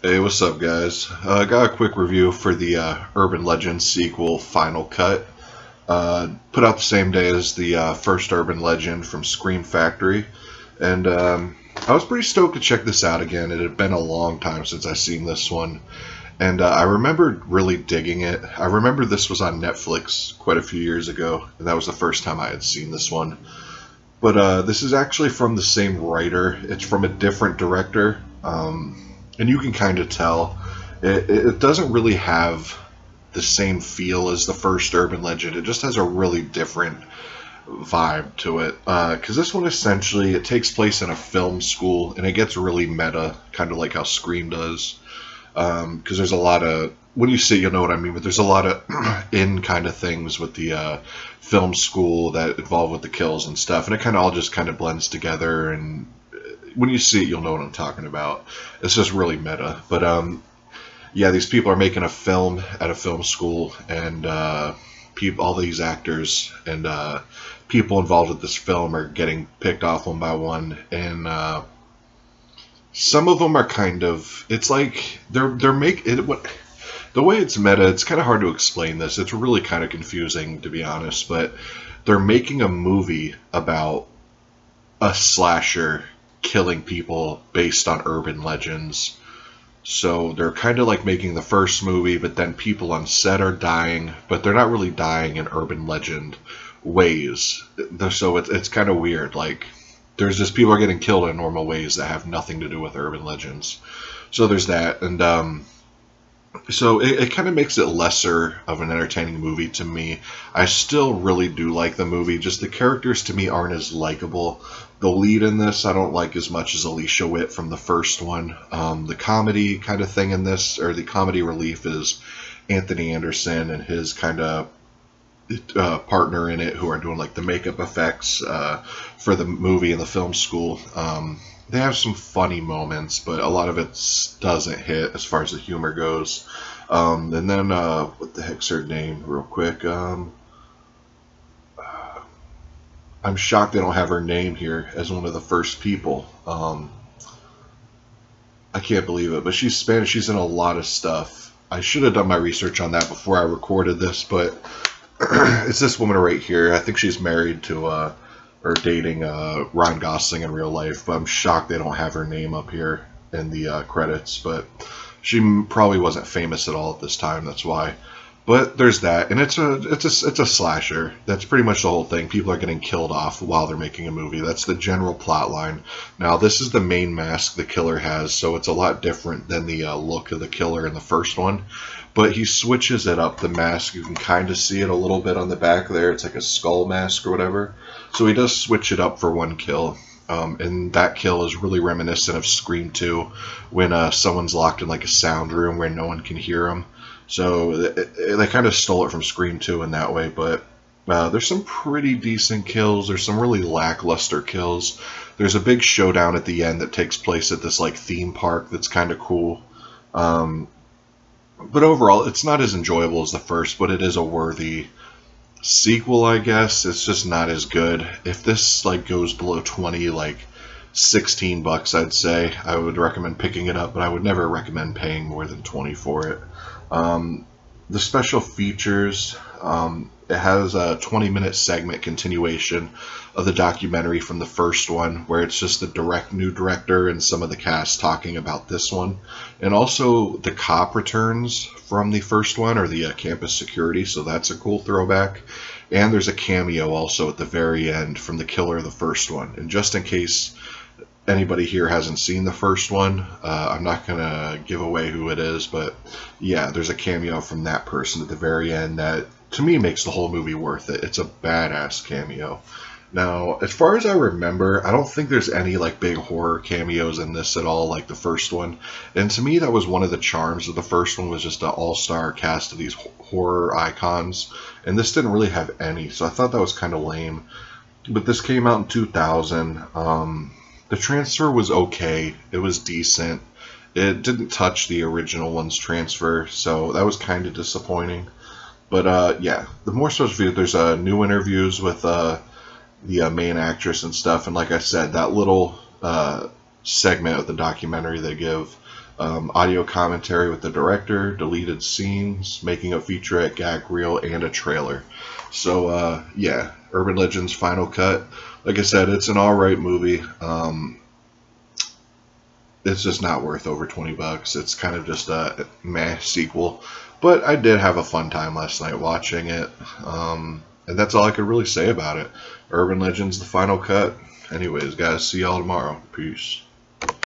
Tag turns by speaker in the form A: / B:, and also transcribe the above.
A: Hey, what's up, guys? I uh, got a quick review for the uh, Urban Legend sequel, Final Cut. Uh, put out the same day as the uh, first Urban Legend from Scream Factory. And um, I was pretty stoked to check this out again. It had been a long time since I seen this one. And uh, I remember really digging it. I remember this was on Netflix quite a few years ago. And that was the first time I had seen this one. But uh, this is actually from the same writer. It's from a different director. Um, and you can kind of tell. It, it doesn't really have the same feel as the first urban legend. It just has a really different vibe to it. Because uh, this one essentially it takes place in a film school and it gets really meta kind of like how scream does. Because um, there's a lot of when you see you'll know what i mean but there's a lot of in kind of things with the uh, film school that involve with the kills and stuff and it kind of all just kind of blends together and when you see it, you'll know what I'm talking about. It's just really meta. But um, yeah, these people are making a film at a film school, and uh, people, all these actors and uh, people involved with this film are getting picked off one by one, and uh, some of them are kind of. It's like they're they're make it what. The way it's meta, it's kind of hard to explain this. It's really kind of confusing, to be honest. But they're making a movie about a slasher killing people based on urban legends. So they're kind of like making the first movie, but then people on set are dying, but they're not really dying in urban legend ways. So it's, it's kind of weird. Like, there's just people are getting killed in normal ways that have nothing to do with urban legends. So there's that. And, um, so it, it kind of makes it lesser of an entertaining movie to me. I still really do like the movie, just the characters to me aren't as likable. The lead in this I don't like as much as Alicia Witt from the first one. Um, the comedy kind of thing in this, or the comedy relief, is Anthony Anderson and his kind of uh, partner in it who are doing like the makeup effects uh, for the movie and the film school. Um, they have some funny moments, but a lot of it doesn't hit as far as the humor goes. Um, and then, uh, what the heck's her name, real quick? Um, I'm shocked they don't have her name here as one of the first people. Um, I can't believe it, but she's Spanish. She's in a lot of stuff. I should have done my research on that before I recorded this, but it's this woman right here. I think she's married to uh, or dating uh, Ryan Gosling in real life, but I'm shocked they don't have her name up here in the uh, credits. But she probably wasn't famous at all at this time. That's why. But there's that, and it's a it's a it's a slasher. That's pretty much the whole thing. People are getting killed off while they're making a movie. That's the general plot line. Now this is the main mask the killer has, so it's a lot different than the uh, look of the killer in the first one. But he switches it up. The mask you can kind of see it a little bit on the back there. It's like a skull mask or whatever. So he does switch it up for one kill. Um, and that kill is really reminiscent of Scream 2 when uh, someone's locked in like a sound room where no one can hear them so they kind of stole it from Scream 2 in that way, but uh, there's some pretty decent kills. There's some really lackluster kills. There's a big showdown at the end that takes place at this like theme park that's kind of cool. Um, but overall, it's not as enjoyable as the first, but it is a worthy sequel, I guess. It's just not as good. If this like goes below 20, like 16 bucks, I'd say I would recommend picking it up, but I would never recommend paying more than 20 for it. Um, the special features, um, it has a 20 minute segment continuation of the documentary from the first one, where it's just the direct new director and some of the cast talking about this one. And also the cop returns from the first one, or the uh, campus security, so that's a cool throwback. And there's a cameo also at the very end from the killer of the first one. And just in case anybody here hasn't seen the first one, uh, I'm not going to give away who it is, but yeah, there's a cameo from that person at the very end that to me makes the whole movie worth it. It's a badass cameo. Now, as far as I remember, I don't think there's any like big horror cameos in this at all, like the first one. And to me, that was one of the charms of the first one was just an all-star cast of these horror icons, and this didn't really have any, so I thought that was kind of lame. But this came out in 2000. Um, the transfer was okay. It was decent. It didn't touch the original one's transfer, so that was kind of disappointing. But uh, yeah, the more so view, there's uh, new interviews with uh, the uh, main actress and stuff, and like I said, that little uh, segment of the documentary they give. Um, audio commentary with the director, deleted scenes, making a featurette gag reel, and a trailer. So uh, yeah, Urban Legends Final Cut. Like I said, it's an alright movie. Um, it's just not worth over 20 bucks. It's kind of just a meh sequel. But I did have a fun time last night watching it. Um, and that's all I could really say about it. Urban Legends, the final cut. Anyways, guys, see y'all tomorrow. Peace.